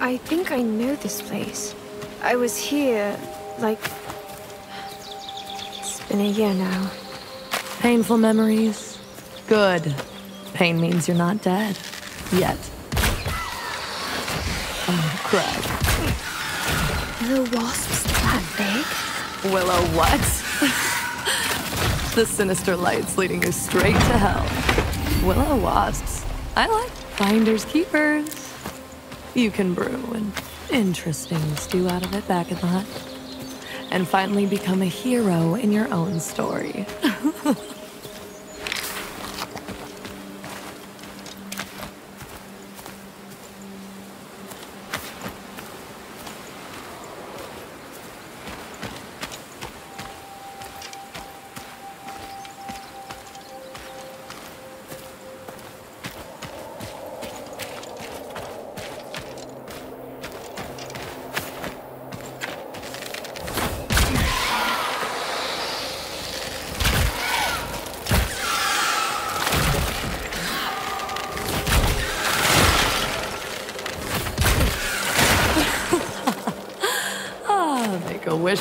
I think I know this place. I was here, like... It's been a year now. Painful memories? Good. Pain means you're not dead. Yet. Oh, crap. Are the wasps that big? Willow, what? the sinister lights leading you straight to hell. Willow wasps. I like finders keepers. You can brew an interesting stew out of it back in the hut. And finally become a hero in your own story.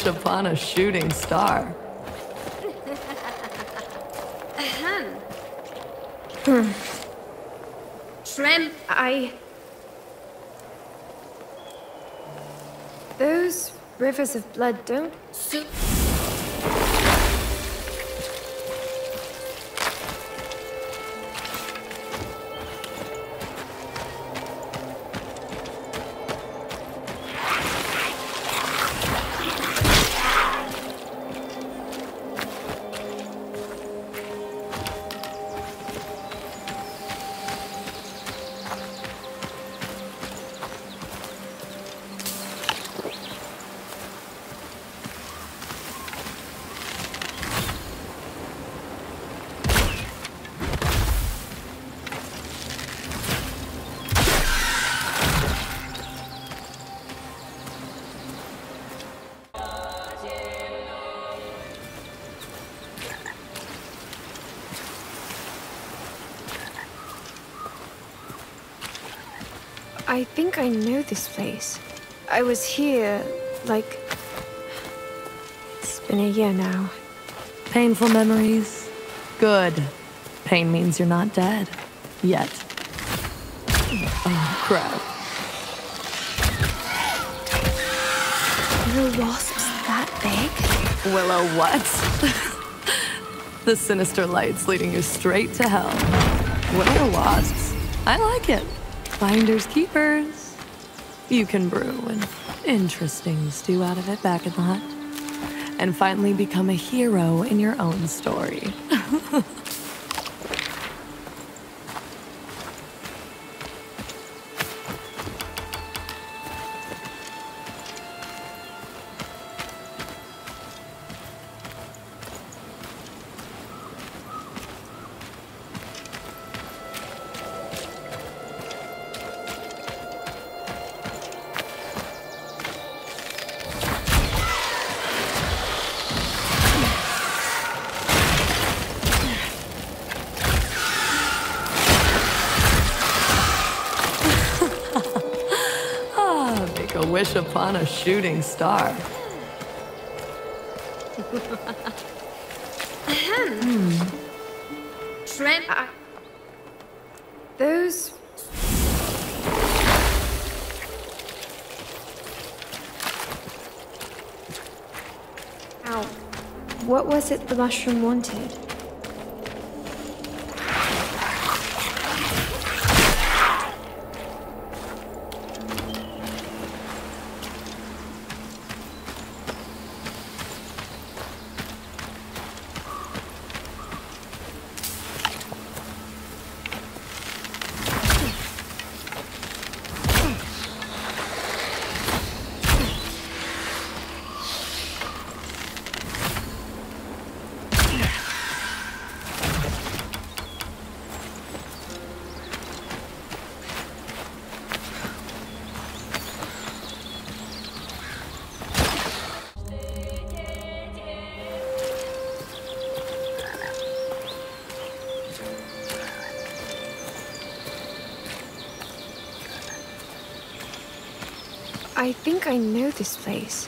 upon a shooting star. Shrimp! I... Those rivers of blood don't suit... I think I know this place. I was here, like... It's been a year now. Painful memories? Good. Pain means you're not dead. Yet. Oh, crap. The wasps that big? Willow, uh, what? the sinister lights leading you straight to hell. Willow wasps. I like it. Finders keepers. You can brew an interesting stew out of it back in the hut. And finally become a hero in your own story. a wish upon a shooting star. Shrimp! I... Those... Ow. What was it the mushroom wanted? I think I know this place.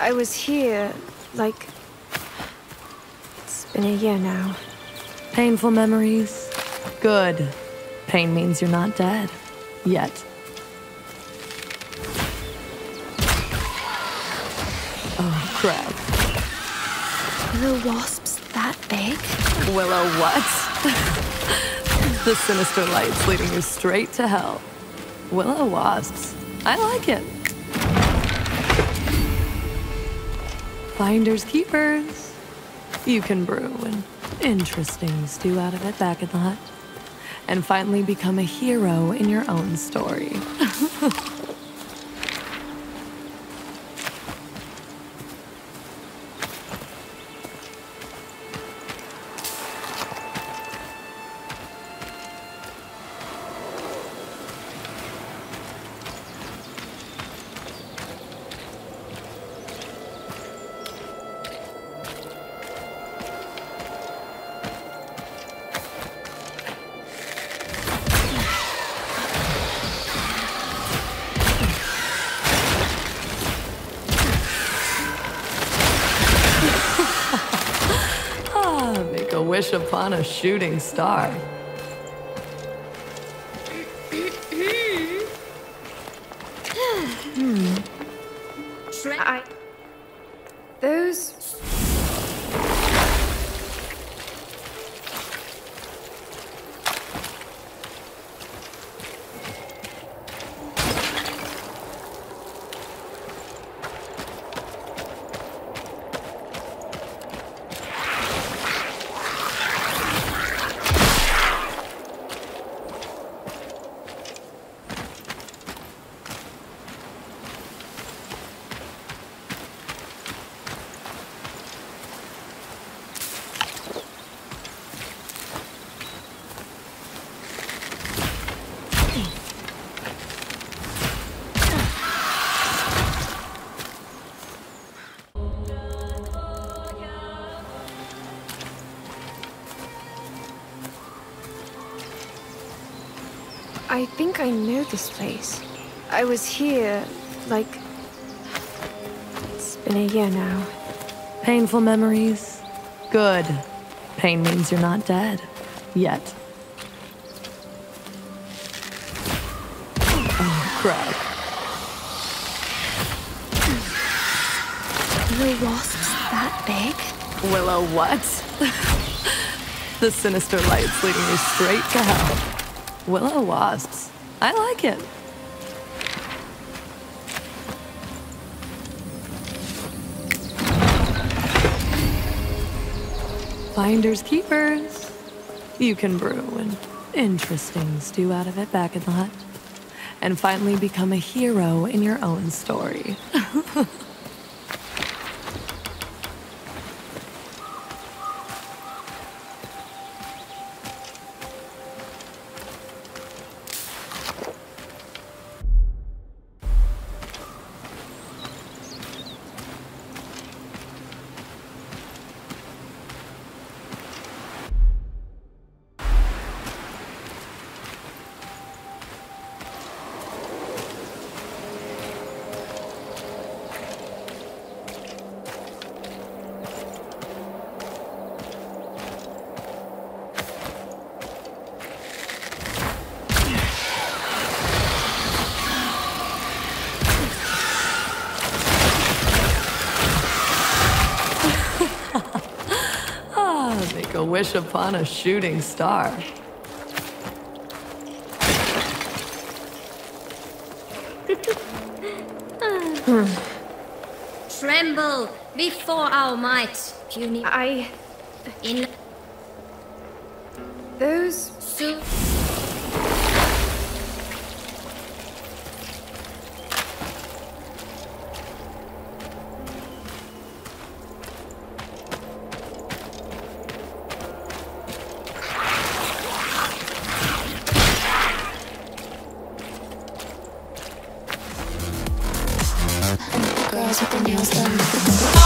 I was here, like. It's been a year now. Painful memories? Good. Pain means you're not dead. Yet. Oh, crap. Willow wasps that big? Willow oh, what? the sinister lights leading you straight to hell. Willow wasps. I like it. Finders keepers. You can brew an interesting stew out of it back in the hut. And finally become a hero in your own story. wish upon a shooting star. I. Those. I think I know this place. I was here, like. It's been a year now. Painful memories? Good. Pain means you're not dead. Yet. Oh, crap. Willow wasps that big? Willow what? the sinister lights leading you straight to hell. Willow wasps. I like it. Finders keepers. You can brew an interesting stew out of it back in the hut. And finally become a hero in your own story. a wish upon a shooting star. Tremble before our might, puny I. in with the nails done.